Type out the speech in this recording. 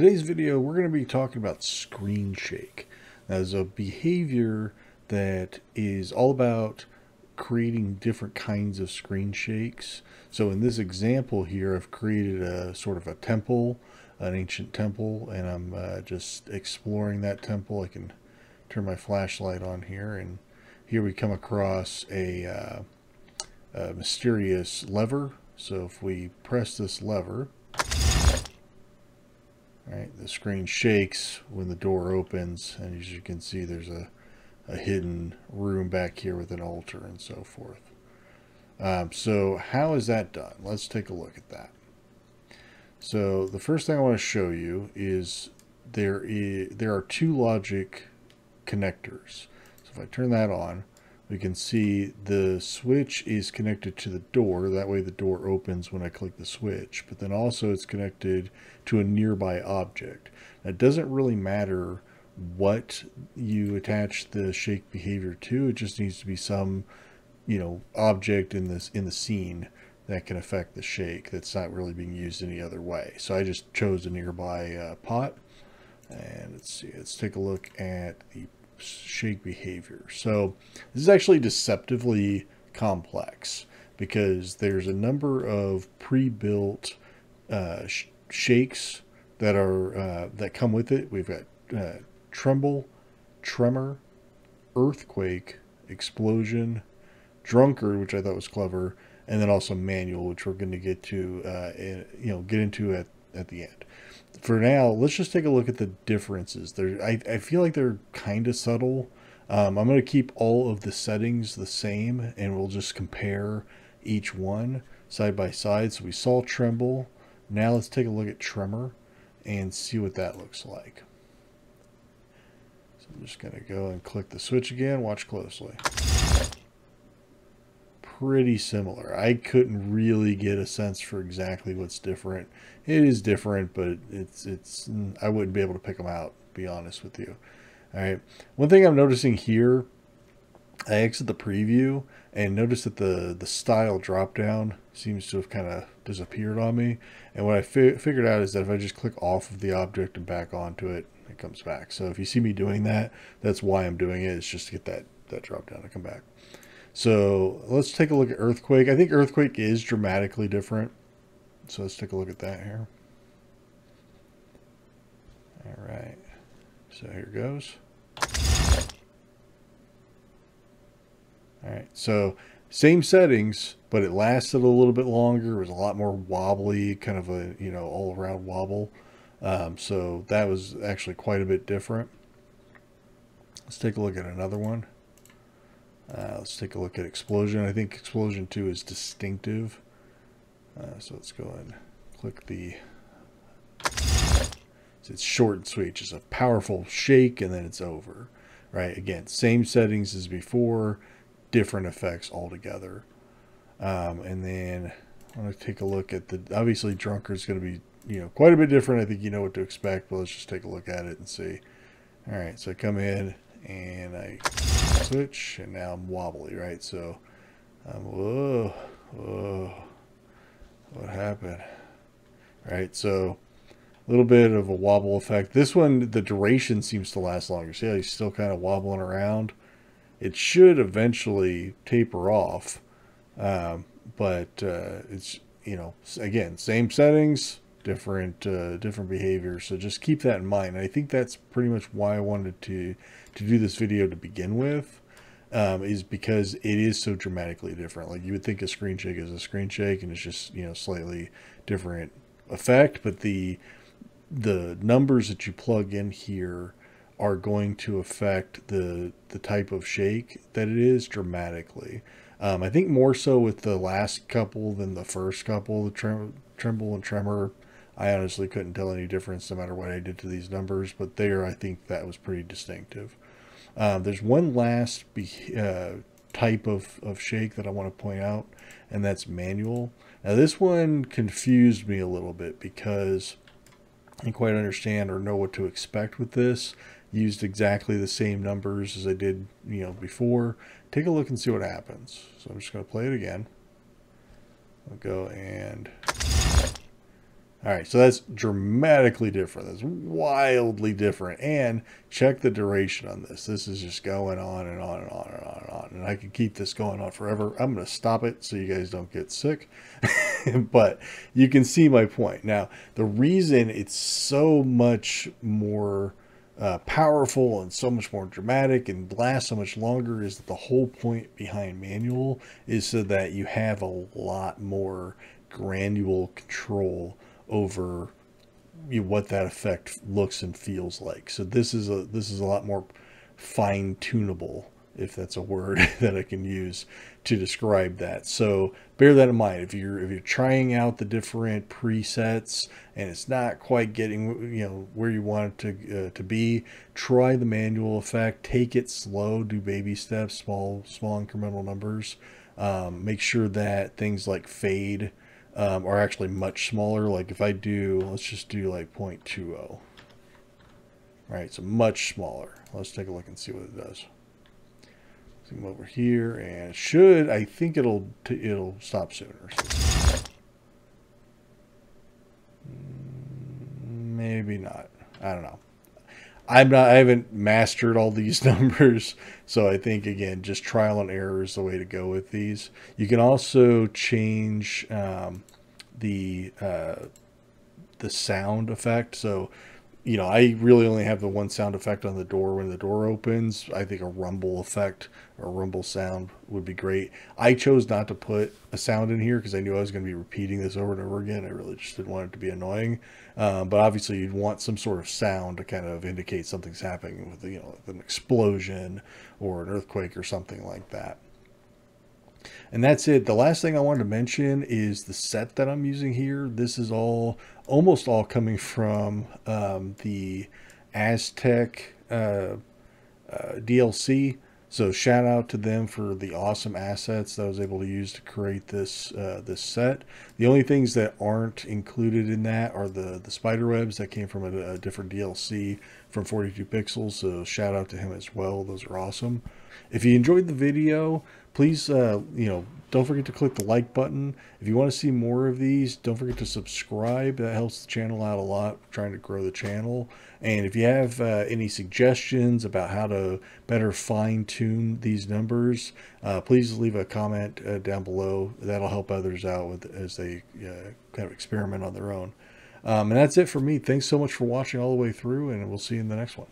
today's video, we're going to be talking about screen shake. Is a behavior that is all about creating different kinds of screen shakes. So in this example here, I've created a sort of a temple, an ancient temple, and I'm uh, just exploring that temple. I can turn my flashlight on here, and here we come across a, uh, a mysterious lever. So if we press this lever, Right, the screen shakes when the door opens, and as you can see, there's a, a hidden room back here with an altar and so forth. Um, so how is that done? Let's take a look at that. So the first thing I want to show you is there is there are two logic connectors. So if I turn that on, we can see the switch is connected to the door. That way the door opens when I click the switch. But then also it's connected to a nearby object. Now, it doesn't really matter what you attach the shake behavior to. It just needs to be some, you know, object in this in the scene that can affect the shake that's not really being used any other way. So I just chose a nearby uh, pot. And let's see, let's take a look at the shake behavior. So this is actually deceptively complex because there's a number of pre-built uh, sh shakes that are uh, that come with it. We've got uh, tremble, tremor, earthquake, explosion, drunkard, which I thought was clever, and then also manual, which we're going to get to, uh, you know, get into at at the end for now, let's just take a look at the differences. There, I, I feel like they're kind of subtle. Um, I'm going to keep all of the settings the same, and we'll just compare each one side by side. So we saw tremble. Now let's take a look at tremor and see what that looks like. So I'm just going to go and click the switch again. Watch closely pretty similar. I couldn't really get a sense for exactly what's different. It is different, but it's it's I wouldn't be able to pick them out. Be honest with you. All right. One thing I'm noticing here, I exit the preview and notice that the the style drop down seems to have kind of disappeared on me. And what I fi figured out is that if I just click off of the object and back onto it, it comes back. So if you see me doing that, that's why I'm doing it. It's just to get that that drop down to come back. So let's take a look at Earthquake. I think Earthquake is dramatically different. So let's take a look at that here. All right. So here goes. All right. So same settings, but it lasted a little bit longer. It was a lot more wobbly, kind of a, you know, all around wobble. Um, so that was actually quite a bit different. Let's take a look at another one. Uh, let's take a look at Explosion. I think Explosion 2 is distinctive. Uh, so let's go and click the... So it's short and sweet. Just a powerful shake and then it's over. Right? Again, same settings as before. Different effects altogether. Um, and then I want to take a look at the... Obviously, Drunkard is going to be you know quite a bit different. I think you know what to expect. But let's just take a look at it and see. All right, so I come in and I switch and now I'm wobbly, right? So, I'm, whoa, whoa, what happened? Right, so a little bit of a wobble effect. This one, the duration seems to last longer. See how he's still kind of wobbling around? It should eventually taper off, um, but uh, it's, you know, again, same settings, different uh, different behaviors. So just keep that in mind. I think that's pretty much why I wanted to to do this video to begin with. Um, is because it is so dramatically different. Like you would think a screen shake is a screen shake, and it's just you know slightly different effect, but the the numbers that you plug in here are going to affect the the type of shake that it is dramatically. Um, I think more so with the last couple than the first couple, the trem- tremble and tremor I honestly couldn't tell any difference no matter what I did to these numbers, but there I think that was pretty distinctive. Uh, there's one last uh, type of, of shake that I want to point out, and that's manual. Now this one confused me a little bit because I didn't quite understand or know what to expect with this. Used exactly the same numbers as I did, you know, before. Take a look and see what happens. So I'm just going to play it again. I'll go and All right, so that's dramatically different. That's wildly different. And check the duration on this. This is just going on and on and on and on and on. And I could keep this going on forever. I'm going to stop it so you guys don't get sick. but you can see my point. Now, the reason it's so much more uh, powerful and so much more dramatic and lasts so much longer is that the whole point behind manual is so that you have a lot more granular control over you know, what that effect looks and feels like. So this is a this is a lot more fine tunable, if that's a word that I can use to describe that. So bear that in mind. If you're if you're trying out the different presets and it's not quite getting you know where you want it to uh, to be, try the manual effect. Take it slow. Do baby steps, small small incremental numbers. Um, make sure that things like fade um, are actually much smaller. Like if I do, let's just do like 0.20. Right, so much smaller. Let's take a look and see what it does. Zoom over here, and should I think it'll it'll stop sooner. Maybe not. I don't know. I'm not. I haven't mastered all these numbers, so I think again, just trial and error is the way to go with these. You can also change um, the uh, the sound effect. So, you know, I really only have the one sound effect on the door when the door opens. I think a rumble effect or rumble sound would be great. I chose not to put a sound in here because I knew I was going to be repeating this over and over again. I really just didn't want it to be annoying. Um, but obviously, you'd want some sort of sound to kind of indicate something's happening with, you know, an explosion or an earthquake or something like that. And that's it. The last thing I wanted to mention is the set that I'm using here. This is all, almost all coming from um, the Aztec uh, uh, DLC. So shout out to them for the awesome assets that I was able to use to create this uh, this set. The only things that aren't included in that are the the spider webs that came from a, a different DLC from 42 Pixels. So shout out to him as well. Those are awesome. If you enjoyed the video, please uh, you know don't forget to click the like button. If you want to see more of these, don't forget to subscribe. That helps the channel out a lot, trying to grow the channel. And if you have uh, any suggestions about how to better fine tune these numbers, uh, please leave a comment uh, down below. That'll help others out with as they uh, kind of experiment on their own. Um, and that's it for me. Thanks so much for watching all the way through, and we'll see you in the next one.